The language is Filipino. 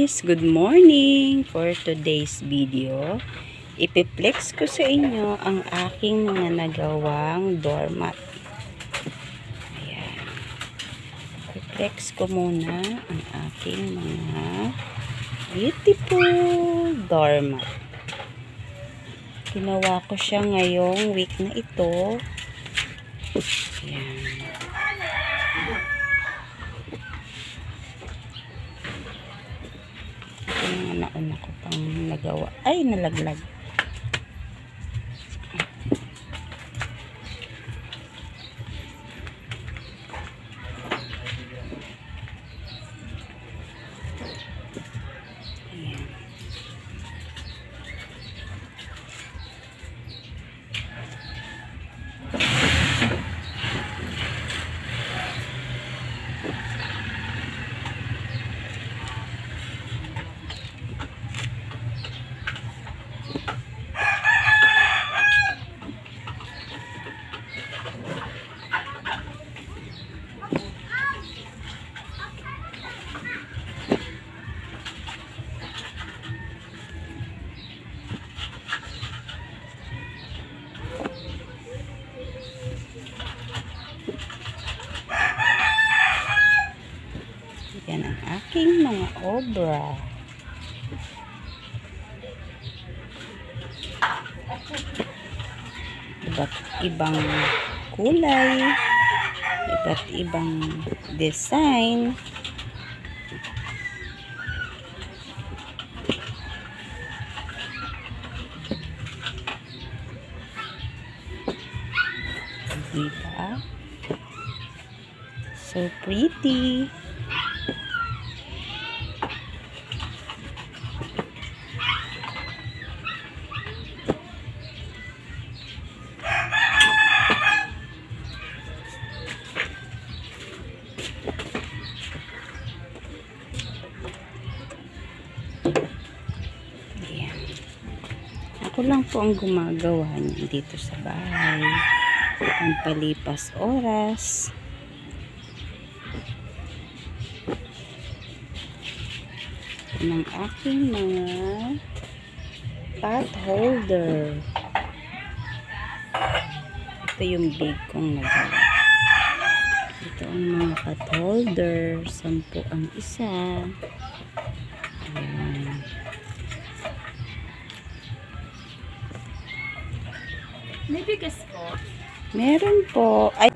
guys, good morning! For today's video, ipiplex ko sa inyo ang aking mga nagawang doormat. Ayan. Ipiplex ko muna ang aking mga beautiful doormat. Ginawa ko siya ngayong week na ito. Ayan. Yung nauna ko pang nagawa. Ay, nalaglag. Yan ang aking mga obra. Iba't ibang kulay, iba't ibang design. Diba? So pretty. Ako lang po ang gumagawa niyan dito sa bahay. Ang palipas oras. ng aking mga pot holder. Ito yung big kong nagawa. Ito ang mga pot holder. Sampu ang isa. Ayan. May bigas po. Meron po. Ay,